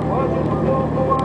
voz do